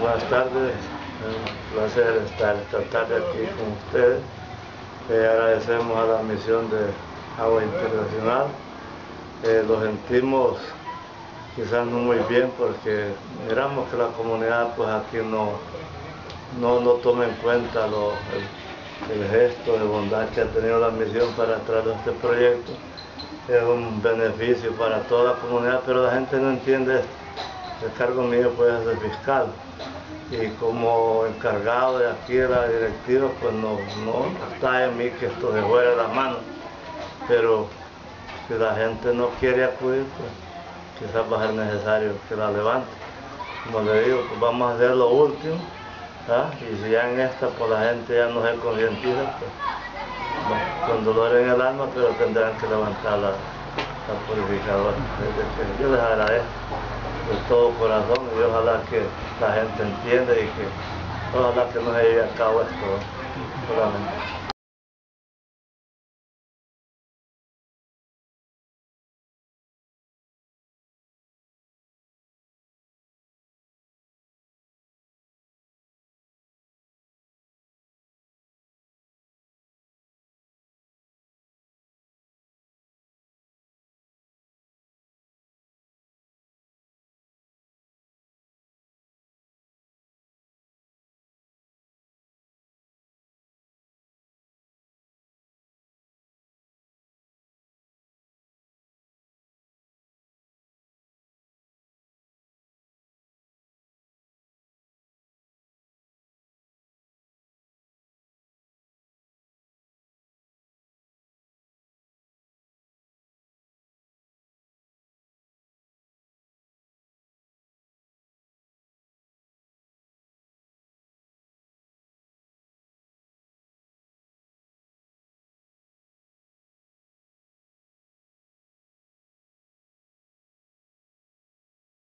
Buenas tardes, un placer estar esta tarde aquí con ustedes. Eh, agradecemos a la misión de Agua Internacional. Eh, lo sentimos quizás no muy bien porque miramos que la comunidad pues aquí no, no, no toma en cuenta lo, el, el, gesto de bondad que ha tenido la misión para traer este proyecto. Es un beneficio para toda la comunidad, pero la gente no entiende esto. El cargo mío puede ser fiscal y como encargado de aquí de la directiva, pues no, no está en mí que esto se fuera de las manos. Pero si la gente no quiere acudir, pues quizás va a ser necesario que la levante. Como le digo, pues vamos a hacer lo último, ¿ah? y si ya en esta pues la gente ya no se concientiza, pues con dolor en el alma, pero tendrán que levantar la, la purificadora. Yo les agradezco de todo corazón y ojalá que la gente entienda y que ojalá que no se lleve a cabo esto solamente.